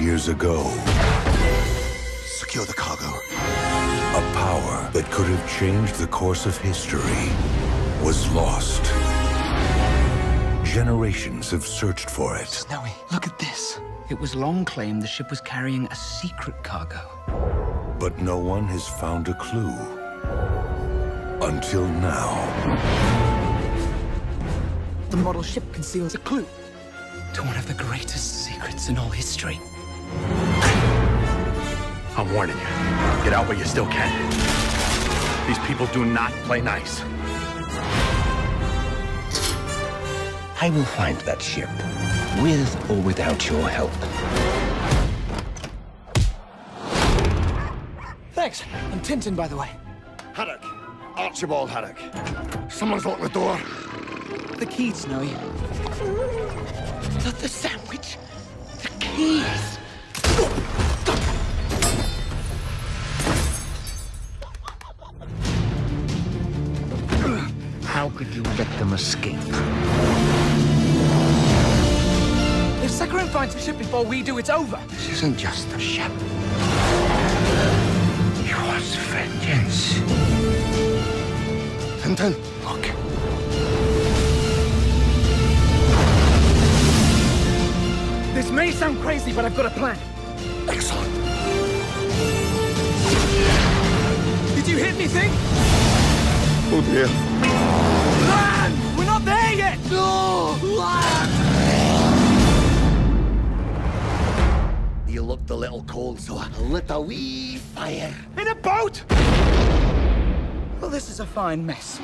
years ago, Secure the cargo. a power that could have changed the course of history was lost. Generations have searched for it. Snowy, look at this. It was long claimed the ship was carrying a secret cargo. But no one has found a clue. Until now. The model ship conceals a clue to one of the greatest secrets in all history. I'm warning you. Get out while you still can. These people do not play nice. I will find that ship, with or without your help. Thanks. I'm Tintin, by the way. Haddock. Archibald Haddock. Someone's locked the door. The keys, Snowy. Not the sandwich. How could you let them escape? If Sakharine finds the ship before we do, it's over. This isn't just a ship. Yours vengeance. And then, Look, This may sound crazy, but I've got a plan. Excellent. Did you hit anything? Oh dear. Looked a little cold, so I lit a wee fire. In a boat! Well, this is a fine mess.